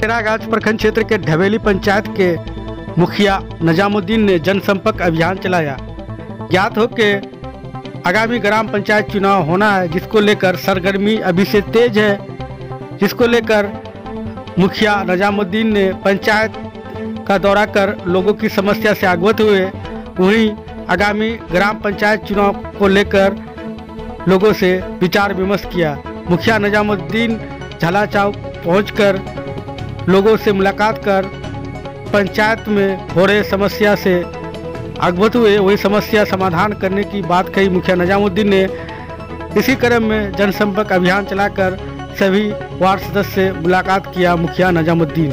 तेरागाछ प्रखंड क्षेत्र के ढवेली पंचायत के मुखिया नजामुद्दीन ने जनसंपर्क अभियान चलाया। ज्ञात हो के आगामी ग्राम पंचायत चुनाव होना है, जिसको लेकर सरगर्मी अभी से तेज है। जिसको लेकर मुखिया नजामुद्दीन ने पंचायत का दौरा कर लोगों की समस्या से अवगत हुए, वहीं आगामी ग्राम पंचायत चुनाव को लेकर लोगों से विचार विमर्श किया। मुखिया नजामुद्दीन झाला चौक पहुँच लोगों से मुलाकात कर पंचायत में हो रहे समस्या से अवगत हुए, वही समस्या समाधान करने की बात कही मुखिया नजामुद्दीन ने। इसी क्रम में जनसंपर्क अभियान चलाकर सभी वार्ड सदस्य से मुलाकात किया मुखिया नजामुद्दीन।